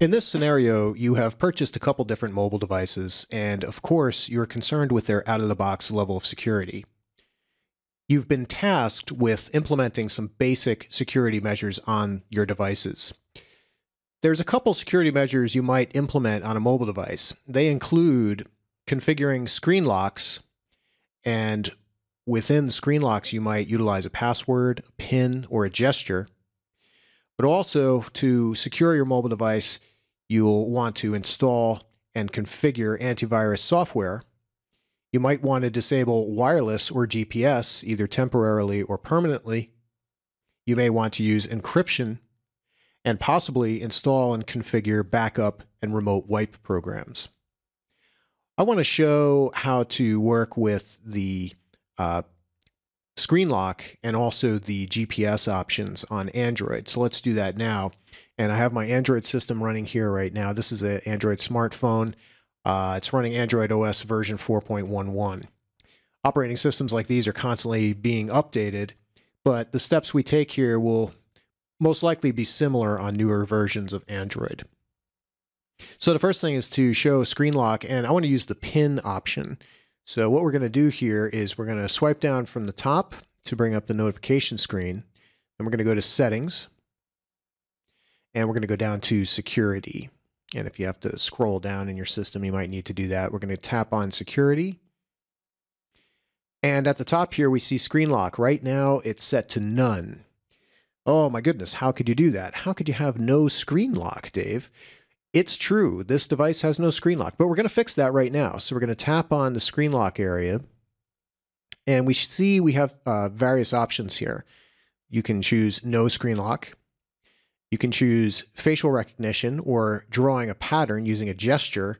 In this scenario, you have purchased a couple different mobile devices, and of course, you're concerned with their out of the box level of security. You've been tasked with implementing some basic security measures on your devices. There's a couple security measures you might implement on a mobile device. They include configuring screen locks, and within screen locks, you might utilize a password, a PIN, or a gesture. But also to secure your mobile device, you'll want to install and configure antivirus software. You might want to disable wireless or GPS either temporarily or permanently. You may want to use encryption and possibly install and configure backup and remote wipe programs. I want to show how to work with the uh, screen lock and also the GPS options on Android. So let's do that now. And I have my Android system running here right now. This is an Android smartphone. Uh, it's running Android OS version 4.11. Operating systems like these are constantly being updated, but the steps we take here will most likely be similar on newer versions of Android. So the first thing is to show screen lock, and I want to use the pin option. So what we're going to do here is we're going to swipe down from the top to bring up the notification screen. Then we're going to go to settings and we're going to go down to security. And if you have to scroll down in your system, you might need to do that. We're going to tap on security. And at the top here, we see screen lock. Right now, it's set to none. Oh my goodness, how could you do that? How could you have no screen lock, Dave? It's true, this device has no screen lock, but we're going to fix that right now. So we're going to tap on the screen lock area, and we see we have uh, various options here. You can choose no screen lock. You can choose facial recognition or drawing a pattern using a gesture.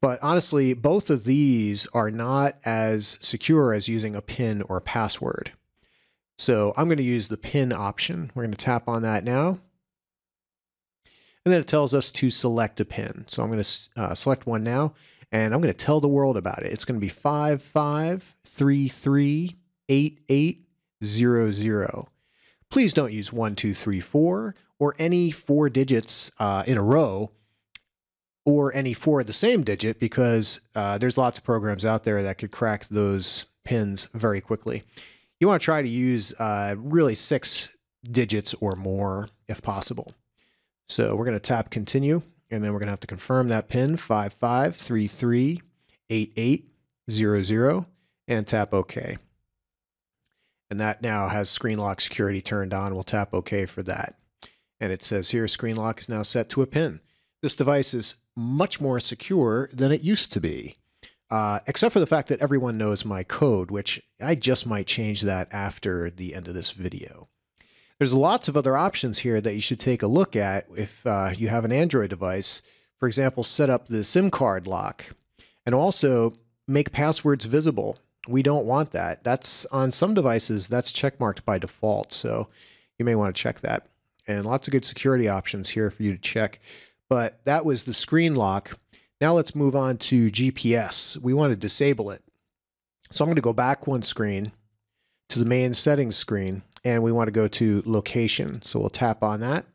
But honestly, both of these are not as secure as using a PIN or a password. So I'm going to use the PIN option. We're going to tap on that now. And then it tells us to select a pin. So I'm going to uh, select one now, and I'm going to tell the world about it. It's going to be 55338800. Please don't use 1234 or any four digits uh, in a row or any four of the same digit because uh, there's lots of programs out there that could crack those pins very quickly. You want to try to use uh, really six digits or more if possible. So we're going to tap continue, and then we're going to have to confirm that pin 55338800 and tap OK. And that now has screen lock security turned on. We'll tap OK for that. And it says here screen lock is now set to a pin. This device is much more secure than it used to be. Uh, except for the fact that everyone knows my code, which I just might change that after the end of this video. There's lots of other options here that you should take a look at if uh, you have an Android device. For example, set up the SIM card lock and also make passwords visible. We don't want that. That's on some devices, that's checkmarked by default. So you may want to check that. And lots of good security options here for you to check. But that was the screen lock. Now let's move on to GPS. We want to disable it. So I'm going to go back one screen to the main settings screen and we want to go to location. So we'll tap on that.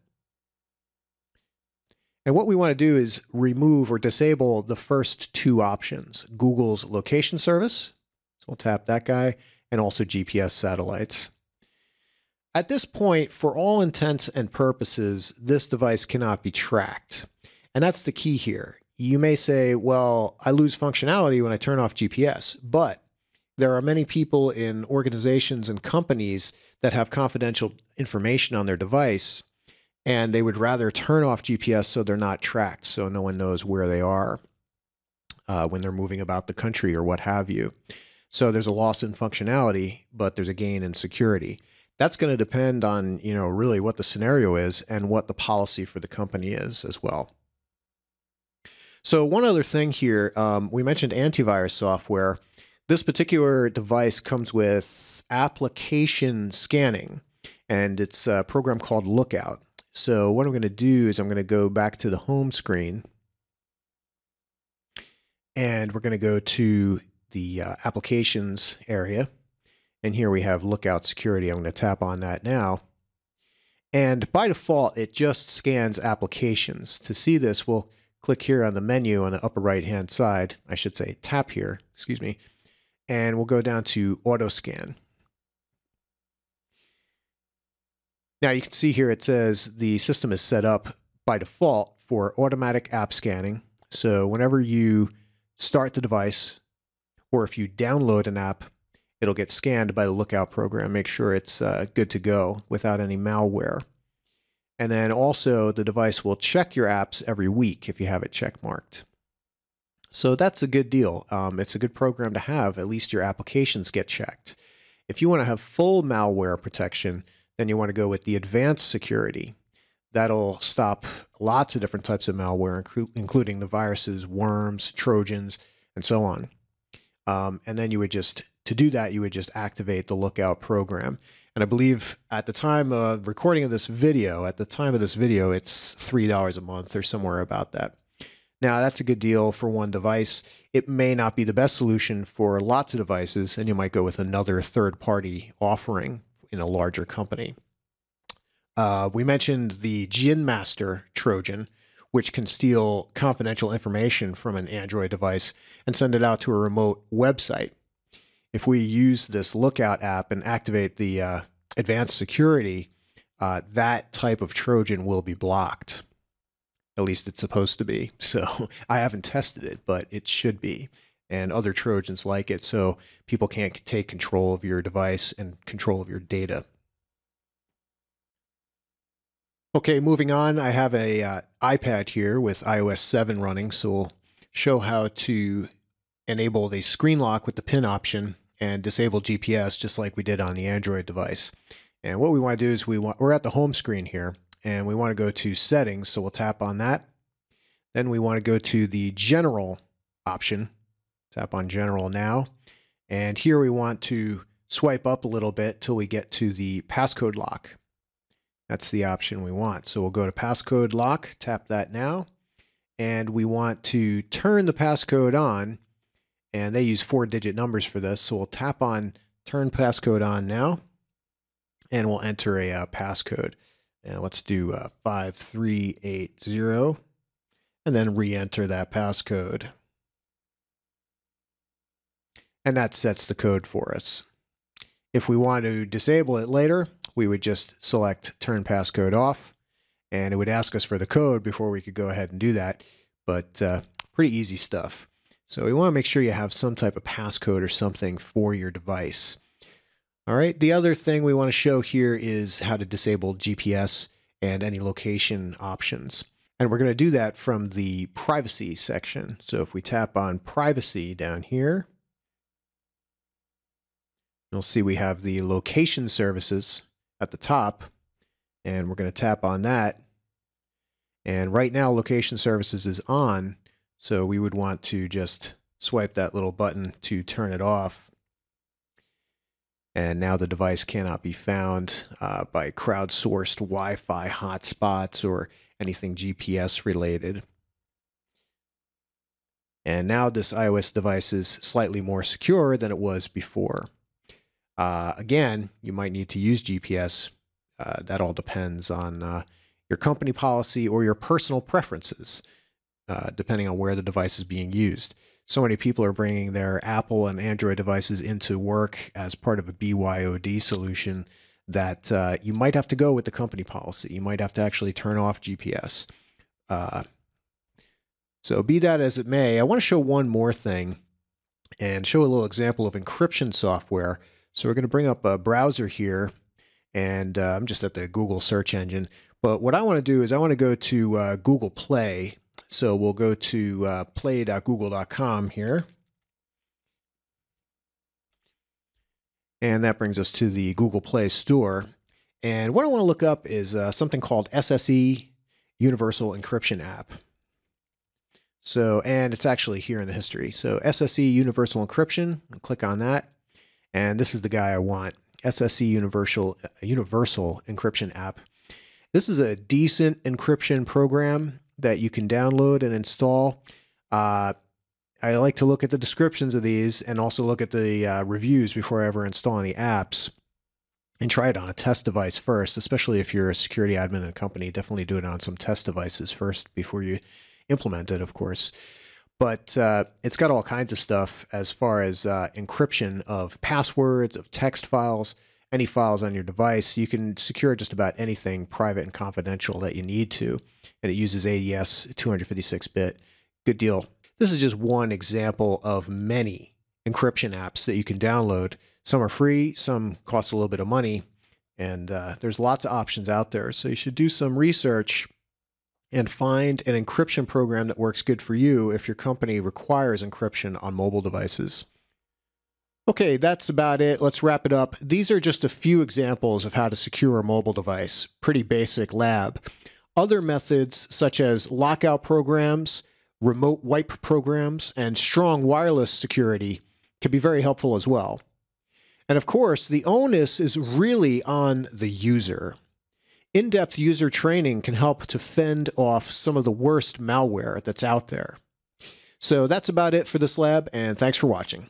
And what we want to do is remove or disable the first two options, Google's location service. So we'll tap that guy and also GPS satellites. At this point, for all intents and purposes, this device cannot be tracked. And that's the key here. You may say, well, I lose functionality when I turn off GPS, but there are many people in organizations and companies that have confidential information on their device and they would rather turn off GPS so they're not tracked, so no one knows where they are uh, when they're moving about the country or what have you. So there's a loss in functionality, but there's a gain in security. That's going to depend on, you know, really what the scenario is and what the policy for the company is as well. So one other thing here, um, we mentioned antivirus software. This particular device comes with application scanning, and it's a program called Lookout. So what I'm going to do is I'm going to go back to the home screen, and we're going to go to the uh, applications area. And here we have Lookout Security. I'm going to tap on that now. And by default, it just scans applications. To see this, we'll click here on the menu on the upper right hand side. I should say tap here, excuse me. And we'll go down to auto scan. Now you can see here it says the system is set up by default for automatic app scanning. So whenever you start the device or if you download an app, it'll get scanned by the Lookout program, make sure it's uh, good to go without any malware. And then also the device will check your apps every week if you have it check marked. So that's a good deal. Um, it's a good program to have. At least your applications get checked. If you want to have full malware protection, then you want to go with the advanced security. That'll stop lots of different types of malware, including the viruses, worms, trojans, and so on. Um, and then you would just, to do that, you would just activate the Lookout program. And I believe at the time of recording of this video, at the time of this video, it's $3 a month or somewhere about that. Now, that's a good deal for one device. It may not be the best solution for lots of devices, and you might go with another third party offering in a larger company. Uh, we mentioned the GinMaster Trojan, which can steal confidential information from an Android device and send it out to a remote website. If we use this Lookout app and activate the uh, advanced security, uh, that type of Trojan will be blocked. At least it's supposed to be. So I haven't tested it, but it should be and other Trojans like it so people can't take control of your device and control of your data. Okay, moving on, I have a uh, iPad here with iOS 7 running, so we'll show how to enable the screen lock with the pin option and disable GPS just like we did on the Android device. And what we want to do is we want we're at the home screen here and we want to go to settings, so we'll tap on that. Then we want to go to the general option Tap on General now. And here we want to swipe up a little bit till we get to the passcode lock. That's the option we want. So we'll go to passcode lock, tap that now. And we want to turn the passcode on. And they use four digit numbers for this. So we'll tap on turn passcode on now. And we'll enter a uh, passcode. And let's do uh, 5380 and then re-enter that passcode and that sets the code for us. If we want to disable it later, we would just select turn passcode off and it would ask us for the code before we could go ahead and do that. But uh, pretty easy stuff. So we want to make sure you have some type of passcode or something for your device. All right, the other thing we want to show here is how to disable GPS and any location options. And we're going to do that from the privacy section. So if we tap on privacy down here, You'll see we have the location services at the top, and we're going to tap on that. And right now, location services is on, so we would want to just swipe that little button to turn it off. And now the device cannot be found uh, by crowdsourced Wi Fi hotspots or anything GPS related. And now this iOS device is slightly more secure than it was before. Uh, again, you might need to use GPS. Uh, that all depends on uh, your company policy or your personal preferences, uh, depending on where the device is being used. So many people are bringing their Apple and Android devices into work as part of a BYOD solution that uh, you might have to go with the company policy. You might have to actually turn off GPS. Uh, so, be that as it may, I want to show one more thing and show a little example of encryption software so we're going to bring up a browser here, and uh, I'm just at the Google search engine. But what I want to do is I want to go to uh, Google Play. So we'll go to uh, play.google.com here. And that brings us to the Google Play Store. And what I want to look up is uh, something called SSE Universal Encryption App. So, and it's actually here in the history. So SSE Universal Encryption, click on that. And this is the guy I want. SSE Universal Universal Encryption app. This is a decent encryption program that you can download and install. Uh, I like to look at the descriptions of these and also look at the uh, reviews before I ever install any apps. and try it on a test device first, especially if you're a security admin in a company. Definitely do it on some test devices first before you implement it, of course. But uh, it's got all kinds of stuff as far as uh, encryption of passwords, of text files, any files on your device. You can secure just about anything private and confidential that you need to. And it uses AES 256 bit. Good deal. This is just one example of many encryption apps that you can download. Some are free, some cost a little bit of money, and uh, there's lots of options out there. So you should do some research and find an encryption program that works good for you if your company requires encryption on mobile devices. Okay, that's about it. Let's wrap it up. These are just a few examples of how to secure a mobile device. Pretty basic lab. Other methods, such as lockout programs, remote wipe programs, and strong wireless security, can be very helpful as well. And of course, the onus is really on the user. In depth user training can help to fend off some of the worst malware that's out there. So that's about it for this lab, and thanks for watching.